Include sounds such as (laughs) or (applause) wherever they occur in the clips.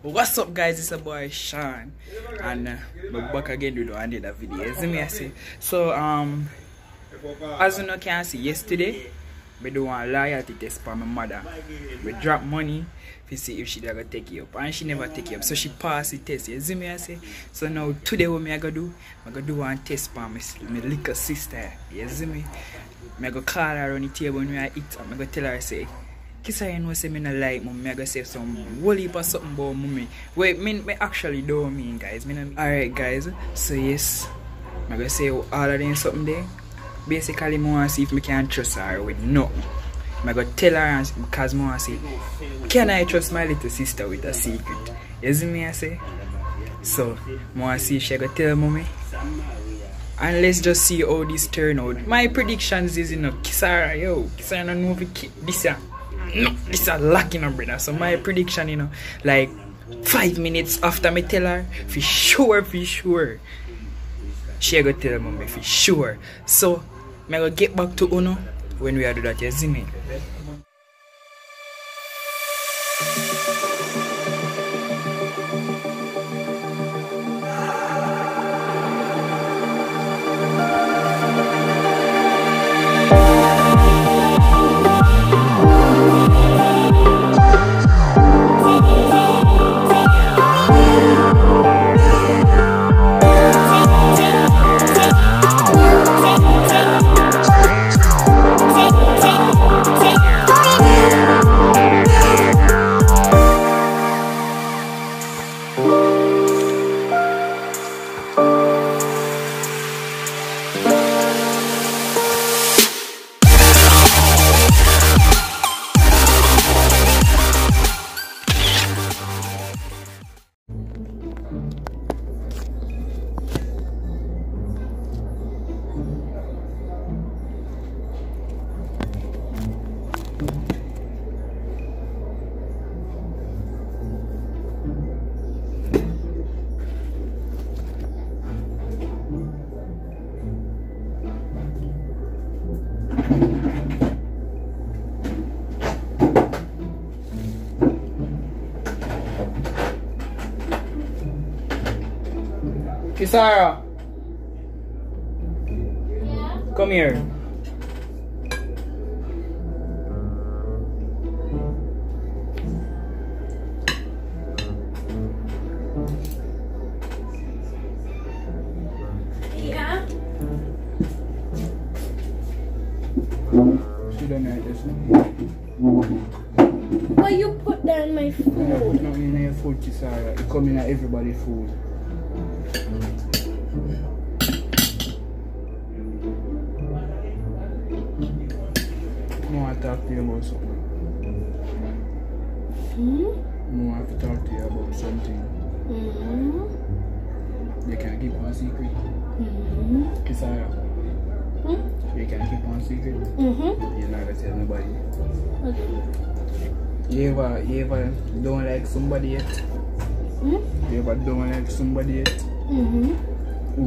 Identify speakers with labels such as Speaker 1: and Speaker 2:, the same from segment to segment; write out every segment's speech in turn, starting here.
Speaker 1: What's up guys, it's a boy Sean and uh, we're back again with another video. See I say. So um as you know can see yesterday we do one loyalty test for my mother. We drop money to see if she gonna take it up and she never take it up. So she passed the test. You see me I say. So now today what me I gonna do? I'm gonna do one test for my, my little sister. You see me? I go call her on the table when I eat and I go tell her I say Her you know say me not like mum, I go say some whole heap of something about mummy. Wait, me, me actually don't mean guys. Alright guys, so yes, I go say all of them something there. Basically, I want to see if I can trust her with nothing. I go tell her and- because I want to say, can I trust my little sister with a secret? You see me I say? So, I want to see if she go tell mommy. And let's just see how this turn out. My predictions is, you know, Kisara, yo, Kisara no know if it ki- this a, (laughs) no, this a lucky number brother. So my prediction, you know, like five minutes after me tell her, for sure, for sure, she go tell mommy for sure. So, me go get back to Uno when we are do that, you see me? Kisara, come here.
Speaker 2: Yeah.
Speaker 1: She don't like this.
Speaker 2: Why you put down my food?
Speaker 1: not in your food, Kisara. It come in everybody's food. I talk to you about something.
Speaker 2: Hmm?
Speaker 1: I have to talk to you about something.
Speaker 2: Hmm?
Speaker 1: You can't keep one secret.
Speaker 2: Hmm?
Speaker 1: Kisara,
Speaker 2: Hmm?
Speaker 1: you can't keep one secret.
Speaker 2: Mm-hmm.
Speaker 1: You're not gonna tell nobody.
Speaker 2: Okay.
Speaker 1: You ever, you ever don't like somebody yet?
Speaker 2: Hmm?
Speaker 1: You ever don't like somebody yet?
Speaker 2: Mm-hmm.
Speaker 1: Who?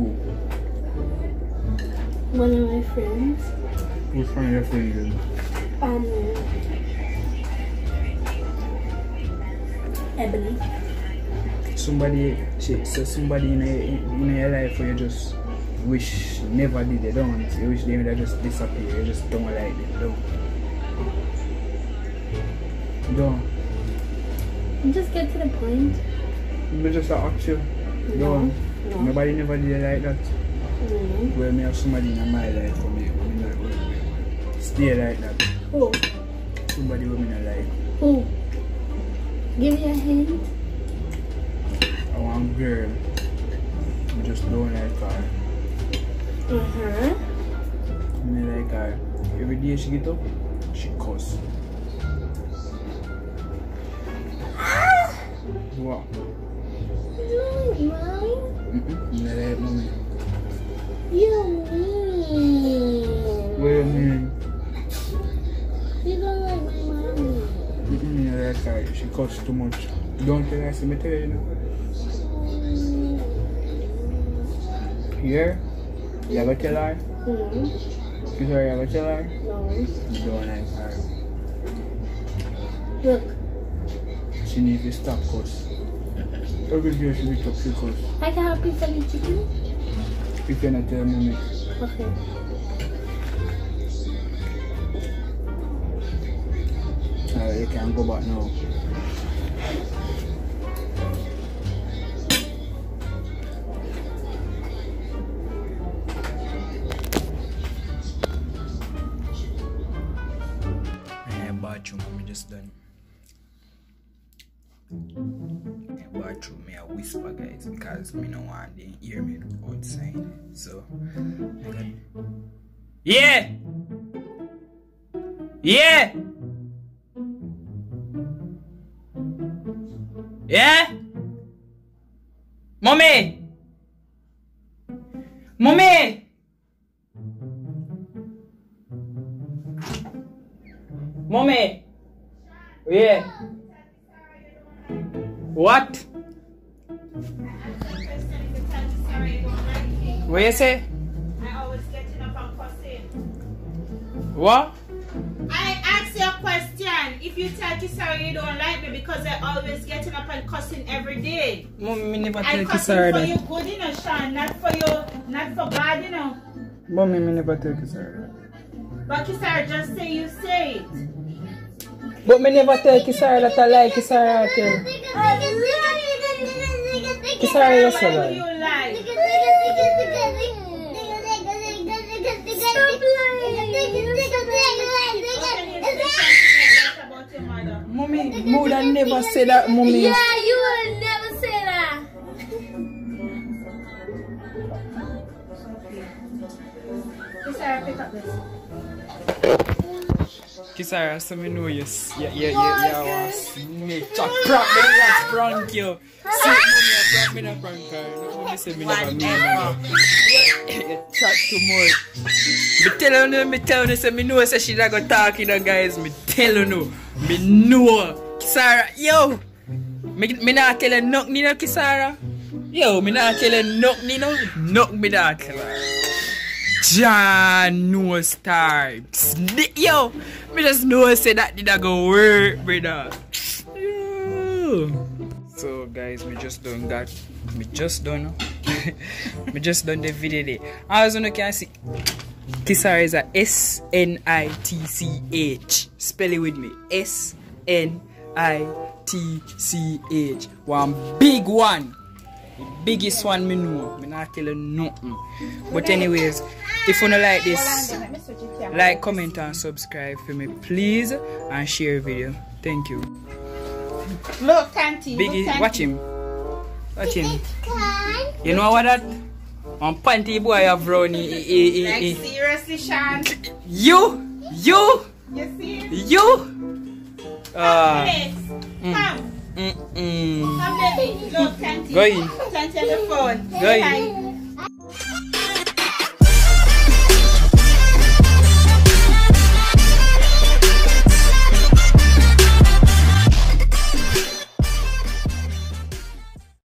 Speaker 2: One of my friends.
Speaker 1: Who's from your friend?
Speaker 2: Um. Ebony.
Speaker 1: Somebody, she, so somebody in, a, in your life where you just wish never did they don't. You wish they would just disappear. You just don't like them. Don't. Don't.
Speaker 2: Just get to the point.
Speaker 1: Me just ask you.
Speaker 2: No.
Speaker 1: Don't.
Speaker 2: No.
Speaker 1: Nobody never did like that.
Speaker 2: Mm.
Speaker 1: Where me have somebody in my life for me, for me not. Stay like that.
Speaker 2: Who?
Speaker 1: Somebody who me not like.
Speaker 2: Who? Give me a hint.
Speaker 1: I want girl. I'm just don't like her.
Speaker 2: Uh-huh.
Speaker 1: Me like her. Every day she get up, she cuss. What?
Speaker 2: You mine?
Speaker 1: Mm-mm. Me like mommy.
Speaker 2: You mean?
Speaker 1: What do you mean?
Speaker 2: Like.
Speaker 1: She costs too much. Don't tell her, see me tell you, you know. Here? You ever tell her?
Speaker 2: Hmm.
Speaker 1: You sorry, you ever tell her?
Speaker 2: No.
Speaker 1: You don't like her.
Speaker 2: Look.
Speaker 1: She needs to stop cuss. Everything should be top course.
Speaker 2: I can help you for the chicken.
Speaker 1: If you're not tell me.
Speaker 2: Okay.
Speaker 1: Uh, you can go back now. Me just done. Bathroom, me a whisper, guys, because me no want they hear me outside. So, I yeah, yeah. Yeah? Mommy! Mommy! Mommy! Yeah. What? What you say?
Speaker 3: I always getting up and cussing.
Speaker 1: What?
Speaker 3: If you tell Kisara you don't like me because I always getting up and cussing every day.
Speaker 1: Mommy, me never
Speaker 3: I
Speaker 1: tell
Speaker 3: cussing
Speaker 1: Kisara
Speaker 3: for
Speaker 1: that.
Speaker 3: you good, you know, Sean. Not for you, not for bad, you know.
Speaker 1: Mommy, me never tell Kisara that.
Speaker 3: But Kisara, just say you say it.
Speaker 1: But me never tell Kisara that I like Kisara tell. Kisara, yes, I
Speaker 3: Why would
Speaker 1: like.
Speaker 3: you lie? What about your mother?
Speaker 1: Mommy, mother never say that, mommy.
Speaker 2: Yeah, you will never say that.
Speaker 3: Kisara, pick up this.
Speaker 1: Kisara, so me know you, yeah, yeah, yeah, yeah, want snake. Chat prank me, yeah, prank you. (coughs) See, mommy, I prank me, not prank her. No, mommy say me never mean that. You chat too much. Me tell you, me tell you, say me know, say she not gonna talk, you know, guys. Me tell you, no. Me know. Kisara, yo. Me, me not tell nothing, you know, Kisara. Yo, me not tell nothing, you know. Nothing me not tell her. John no star. Yo, me just know say that did not go work, brother. So guys, we just done that. We just done. we (laughs) just done the video there. As you can see, Kisara is a S N I T C H. Spell it with me. S N I T C H. One big one. The biggest one me know. Me not tell you nothing. But anyways, if you don't like this,
Speaker 3: Let me switch it here.
Speaker 1: like, comment, and subscribe for me, please, and share video. Thank you.
Speaker 3: Look, Tanty.
Speaker 1: Biggie,
Speaker 3: look,
Speaker 1: watch him. Watch him. You know what that? On panty boy have brownie. eh, eh,
Speaker 3: Like, seriously, Sean?
Speaker 1: You, you,
Speaker 3: You see?
Speaker 1: you.
Speaker 3: Come.
Speaker 1: mm, mm.
Speaker 3: Come, baby. Look, Tanty.
Speaker 1: Go in.
Speaker 3: Tanty the phone.
Speaker 1: Go in.